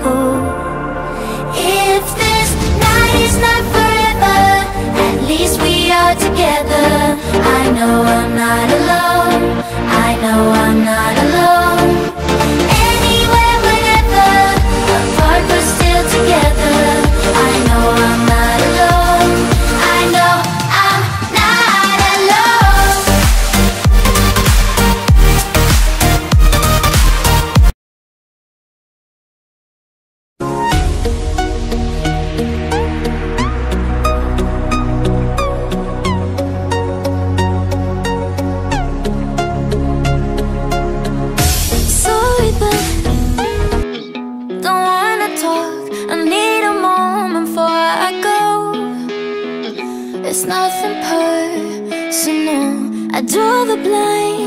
go. I draw the blind